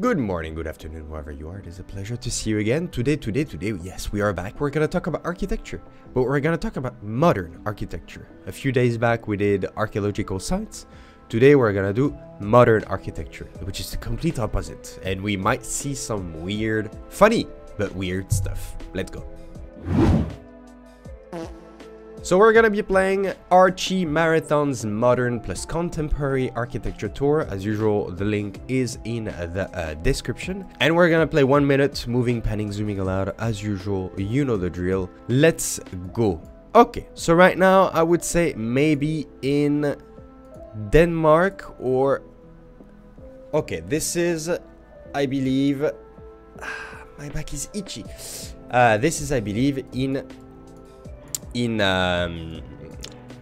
Good morning, good afternoon, wherever you are. It is a pleasure to see you again. Today, today, today, yes, we are back. We're gonna talk about architecture, but we're gonna talk about modern architecture. A few days back, we did archaeological sites. Today, we're gonna do modern architecture, which is the complete opposite. And we might see some weird, funny, but weird stuff. Let's go. So we're gonna be playing Archie Marathon's Modern plus Contemporary Architecture Tour. As usual, the link is in the uh, description. And we're gonna play one minute, moving, panning, zooming aloud. As usual, you know the drill. Let's go. Okay, so right now, I would say maybe in Denmark or... Okay, this is, I believe... my back is itchy. Uh, this is, I believe, in in um,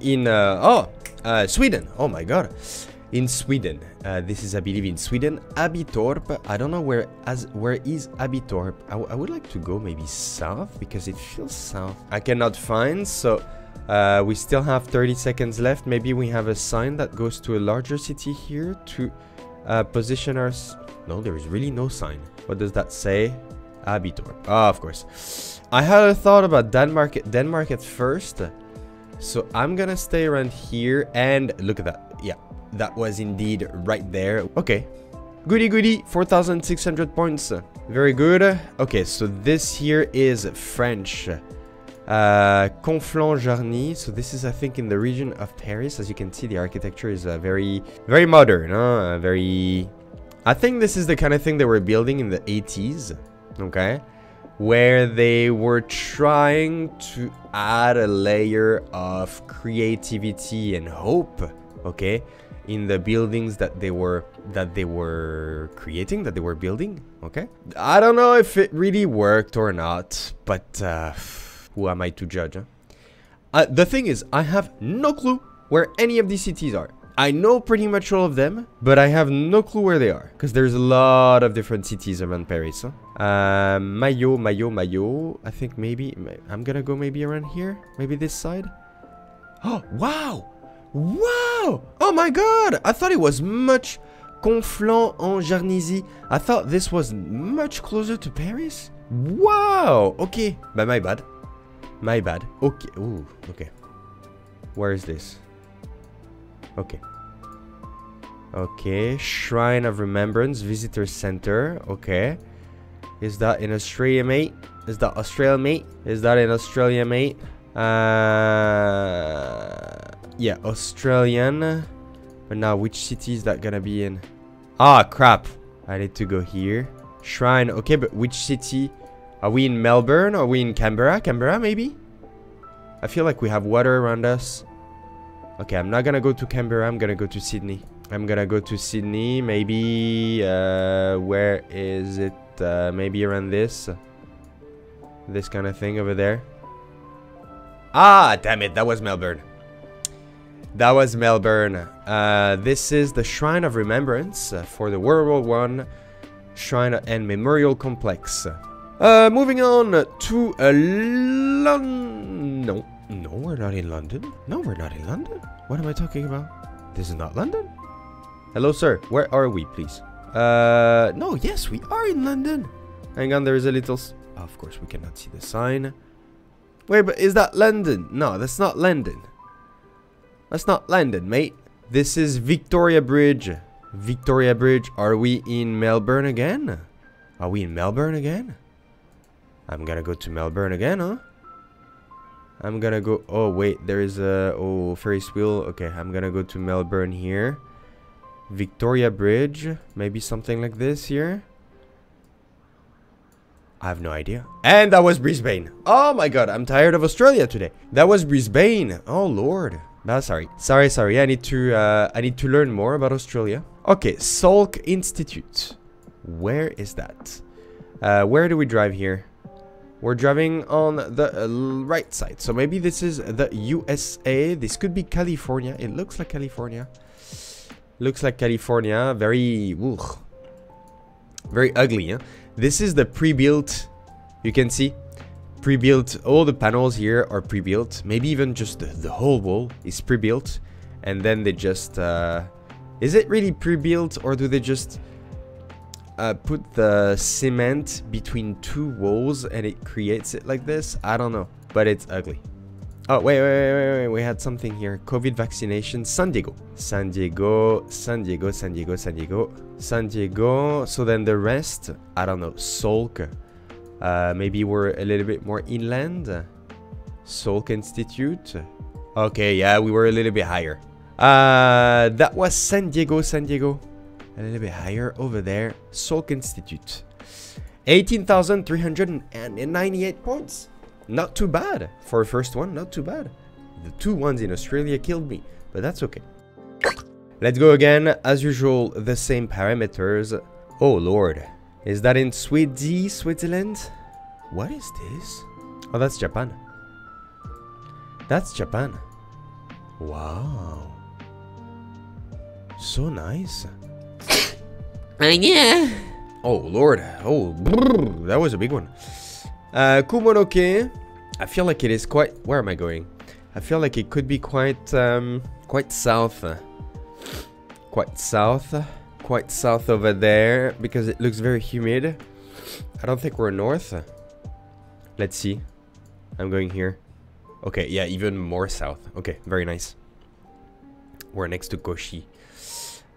in uh, oh uh, Sweden. Oh my god, in Sweden. Uh, this is I believe in Sweden. Abitorp. I don't know where as where is Abitorp. I, I would like to go maybe south because it feels south. I cannot find so. Uh, we still have 30 seconds left. Maybe we have a sign that goes to a larger city here to uh, position us. No, there is really no sign. What does that say? Abitorp. Ah, of course. I had a thought about Denmark, Denmark at first. So I'm gonna stay around here and look at that. Yeah, that was indeed right there. Okay. Goody goody, 4,600 points. Very good. Okay, so this here is French. Uh, Conflans-Jarny. So this is, I think, in the region of Paris. As you can see, the architecture is uh, very, very modern. Huh? Very... I think this is the kind of thing they were building in the 80s. Okay? Where they were trying to add a layer of creativity and hope okay in the buildings that they were that they were creating that they were building okay? I don't know if it really worked or not but uh, who am i to judge huh? uh, the thing is i have no clue where any of these cities are I know pretty much all of them, but I have no clue where they are. Because there's a lot of different cities around Paris. Huh? Uh, Mayo, Mayo, Mayo. I think maybe... I'm gonna go maybe around here. Maybe this side. Oh, wow! Wow! Oh my god! I thought it was much... Conflans-en-Jarnisy. I thought this was much closer to Paris. Wow! Okay. But my bad. My bad. Okay. Ooh, okay. Where is this? Okay. Okay, Shrine of Remembrance, Visitor Center. Okay. Is that in Australia, mate? Is that Australia, mate? Is that in Australia, mate? Uh, yeah, Australian. But now, which city is that gonna be in? Ah, crap. I need to go here. Shrine. Okay, but which city? Are we in Melbourne? Are we in Canberra? Canberra, maybe? I feel like we have water around us. Okay, I'm not gonna go to Canberra. I'm gonna go to Sydney. I'm gonna go to Sydney. Maybe, uh, where is it? Uh, maybe around this. This kind of thing over there. Ah, damn it. That was Melbourne. That was Melbourne. Uh, this is the Shrine of Remembrance uh, for the World War One Shrine and Memorial Complex. Uh, moving on to uh, London. No, no, we're not in London. No, we're not in London. What am I talking about? This is not London. Hello, sir. Where are we, please? Uh, no, yes, we are in London. Hang on, there is a little... Of course, we cannot see the sign. Wait, but is that London? No, that's not London. That's not London, mate. This is Victoria Bridge. Victoria Bridge. Are we in Melbourne again? Are we in Melbourne again? I'm gonna go to Melbourne again, huh? I'm gonna go... Oh, wait. There is a... Oh, Ferris wheel. Okay, I'm gonna go to Melbourne here. Victoria Bridge. Maybe something like this here. I have no idea. And that was Brisbane. Oh my god, I'm tired of Australia today. That was Brisbane. Oh lord. No, sorry. Sorry, sorry. I need to uh, I need to learn more about Australia. Okay, Salk Institute. Where is that? Uh, where do we drive here? We're driving on the uh, right side. So maybe this is the USA. This could be California. It looks like California. Looks like California. Very... Very ugly, huh? This is the pre-built... You can see. Pre-built. All the panels here are pre-built. Maybe even just the, the whole wall is pre-built. And then they just... Uh, is it really pre-built or do they just uh, put the cement between two walls and it creates it like this. I don't know, but it's ugly. Oh, wait, wait, wait, wait, we had something here. COVID vaccination, San Diego. San Diego, San Diego, San Diego, San Diego, San Diego. So then the rest, I don't know, Salk. Uh, maybe we're a little bit more inland. Salk Institute. Okay, yeah, we were a little bit higher. Uh, that was San Diego, San Diego. A little bit higher over there. Salk Institute. 18,398 points. Not too bad. For a first one, not too bad. The two ones in Australia killed me, but that's okay. Let's go again. As usual, the same parameters. Oh lord. Is that in Sweden, Switzerland? What is this? Oh, that's Japan. That's Japan. Wow. So nice. Uh, yeah. Oh lord. Oh, that was a big one. Uh, Kumonoke. I feel like it is quite. Where am I going? I feel like it could be quite, um, quite south. Quite south. Quite south over there because it looks very humid. I don't think we're north. Let's see. I'm going here. Okay, yeah, even more south. Okay, very nice. We're next to Koshi.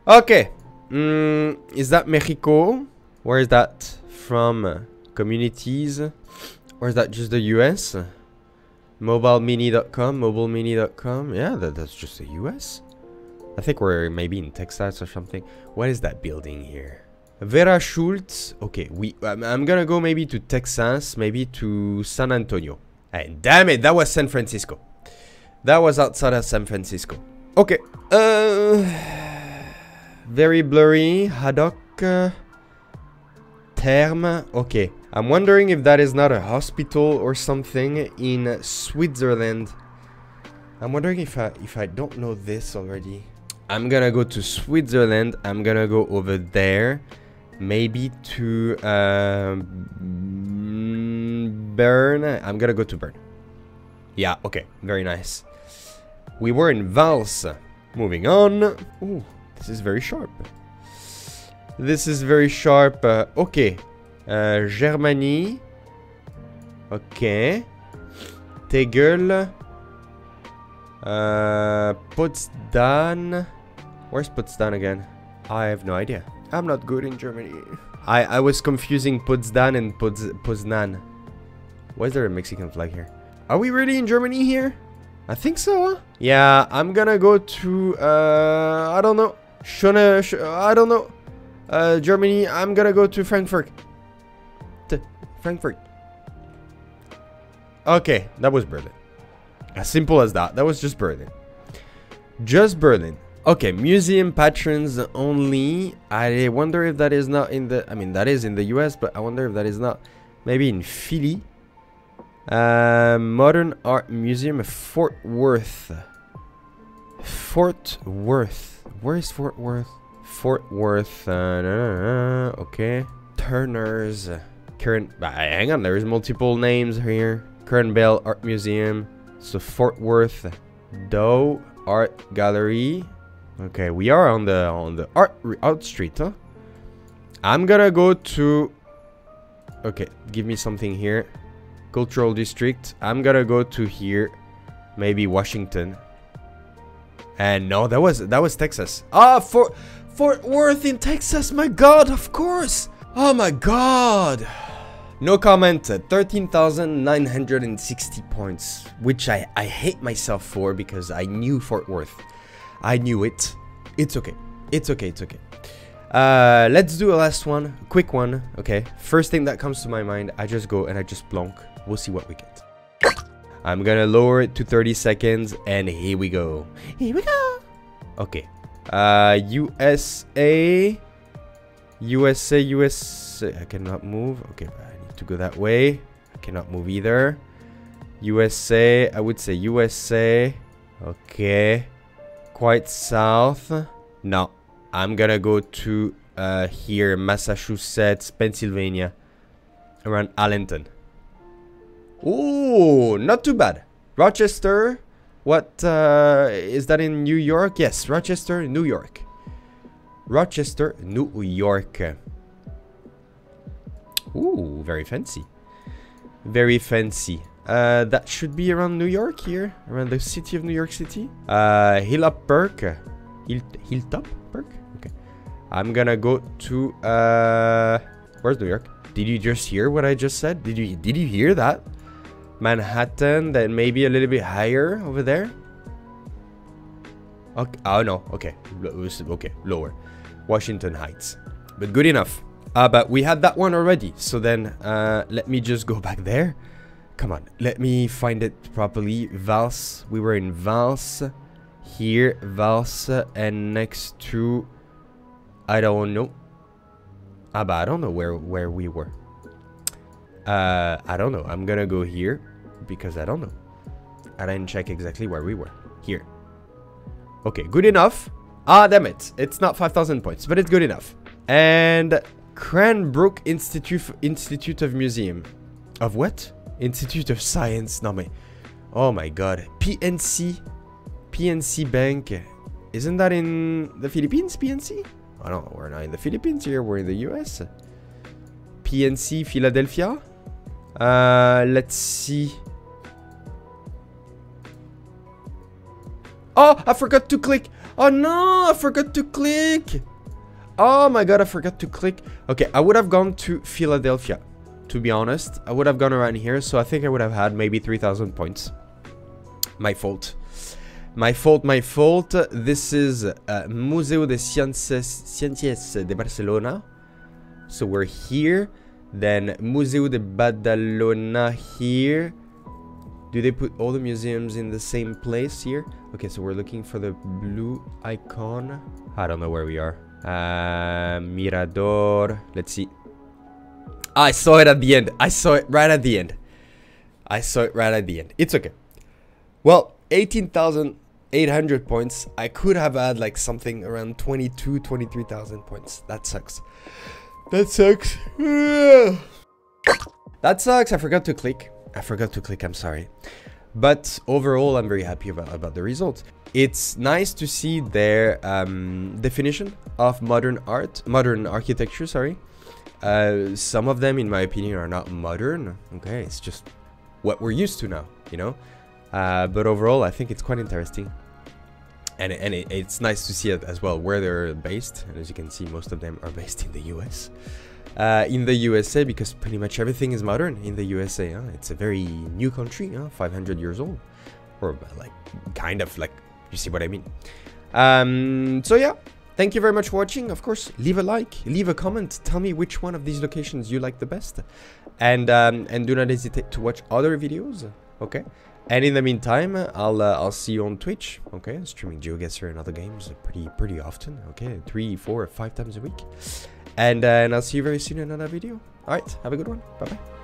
Okay. Mm, is that Mexico? Where is that from? Communities? Or is that just the US? Mobilemini.com, mobilemini.com. Yeah, that, that's just the US. I think we're maybe in Texas or something. What is that building here? Vera Schultz. Okay, we. I'm, I'm gonna go maybe to Texas, maybe to San Antonio. And damn it, that was San Francisco. That was outside of San Francisco. Okay. Uh, very blurry. Haddock. Uh, term. Okay. I'm wondering if that is not a hospital or something in Switzerland. I'm wondering if I if I don't know this already. I'm gonna go to Switzerland. I'm gonna go over there. Maybe to um, Bern. I'm gonna go to Bern. Yeah, okay. Very nice. We were in Vals. Moving on. Ooh, this is very sharp. This is very sharp. Uh, okay. Uh, Germany. Okay. Tegel. Uh, Potsdam. Where's Potsdam again? I have no idea. I'm not good in Germany. I, I was confusing Potsdam and Pots Poznan. Why is there a Mexican flag here? Are we really in Germany here? I think so. Yeah, I'm gonna go to, uh, I don't know. Schöne, I don't know. Uh, Germany, I'm gonna go to Frankfurt. Frankfurt. Okay, that was Berlin. As simple as that. That was just Berlin. Just Berlin. Okay, museum patrons only. I wonder if that is not in the... I mean, that is in the US, but I wonder if that is not... Maybe in Philly. Uh, Modern Art Museum Fort Worth. Fort Worth. Where is Fort Worth? Fort Worth. Uh, okay. Turner's. Current. Uh, hang on, there's multiple names here. Current Bell Art Museum. So Fort Worth Doe Art Gallery. Okay, we are on the on the art art street, huh? I'm gonna go to. Okay, give me something here. Cultural district. I'm gonna go to here. Maybe Washington. And no, that was that was Texas. Ah, Fort Fort Worth in Texas. My God, of course. Oh my God. No comment. 13,960 points, which I I hate myself for because I knew Fort Worth. I knew it. It's okay. It's okay. It's okay. Uh, let's do a last one. Quick one. Okay. First thing that comes to my mind, I just go and I just plonk. We'll see what we get. I'm gonna lower it to 30 seconds and here we go. Here we go. Okay. Uh, USA. USA, USA. I cannot move. Okay, I need to go that way. I cannot move either. USA. I would say USA. Okay. Quite south. No. I'm gonna go to uh, here, Massachusetts, Pennsylvania. Around Allentown. Ooh, not too bad. Rochester. What uh, is that in New York? Yes, Rochester, New York. Rochester, New York. Ooh, very fancy. Very fancy. Uh, that should be around New York here, around the city of New York City. Uh, Hilltop Park. Hill Hilltop Park? Okay. I'm gonna go to, uh, where's New York? Did you just hear what I just said? Did you, did you hear that? Manhattan, then maybe a little bit higher over there. Okay. Oh, no. Okay. Okay. Lower. Washington Heights. But good enough. Uh, but we had that one already. So then uh, let me just go back there. Come on. Let me find it properly. Vals. We were in Vals. Here. Vals. And next to... I don't know. Ah, but I don't know where, where we were. Uh, I don't know. I'm gonna go here. Because I don't know. I didn't check exactly where we were. Here. Okay, good enough. Ah, damn it. It's not 5,000 points, but it's good enough. And Cranbrook Institute Institute of Museum. Of what? Institute of Science. No, me. Oh my god. PNC. PNC Bank. Isn't that in the Philippines, PNC? Oh no, we're not in the Philippines here. We're in the US. PNC Philadelphia. Uh, let's see. Oh, I forgot to click. Oh no, I forgot to click. Oh my god, I forgot to click. Okay, I would have gone to Philadelphia. To be honest, I would have gone around here. So I think I would have had maybe 3,000 points. My fault. My fault, my fault. This is uh, Museo de Ciencias, Ciencias de Barcelona. So we're here. Then Museo de Badalona here. Do they put all the museums in the same place here? Okay, so we're looking for the blue icon. I don't know where we are. Uh, Mirador. Let's see. I saw it at the end. I saw it right at the end. I saw it right at the end. It's okay. Well, 18,800 points. I could have had like something around 22, 23,000 points. That sucks. That sucks. that sucks. I forgot to click. I forgot to click, I'm sorry. But overall, I'm very happy about, about the results. It's nice to see their um, definition of modern art, modern architecture, sorry. Uh, some of them, in my opinion, are not modern. Okay, it's just what we're used to now, you know? Uh, but overall, I think it's quite interesting. And, and it, it's nice to see it as well, where they're based. And as you can see, most of them are based in the US uh, in the USA because pretty much everything is modern in the USA. Huh? It's a very new country, huh? 500 years old, or like kind of like you see what I mean. Um, so yeah, thank you very much for watching. Of course, leave a like, leave a comment, tell me which one of these locations you like the best, and um, and do not hesitate to watch other videos. Okay. And in the meantime, I'll uh, I'll see you on Twitch. Okay, streaming GeoGuessr and other games pretty pretty often. Okay, three, four, five times a week. And, uh, and I'll see you very soon in another video. Alright, have a good one. Bye-bye.